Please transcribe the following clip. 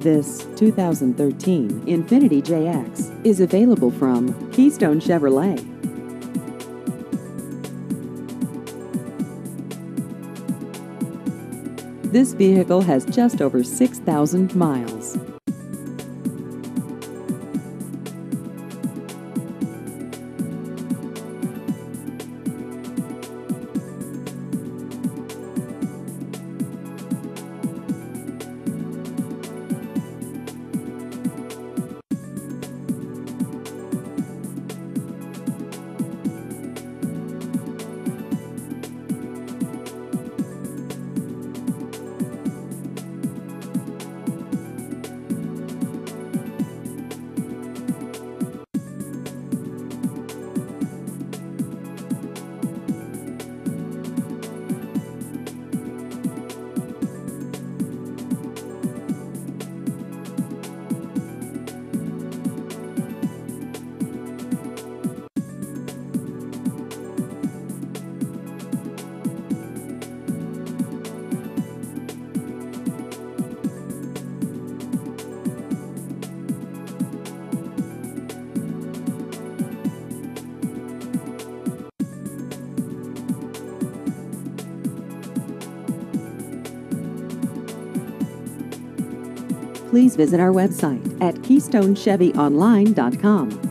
This 2013 Infiniti JX is available from Keystone Chevrolet. This vehicle has just over 6,000 miles. Please visit our website at KeystoneChevyOnline.com.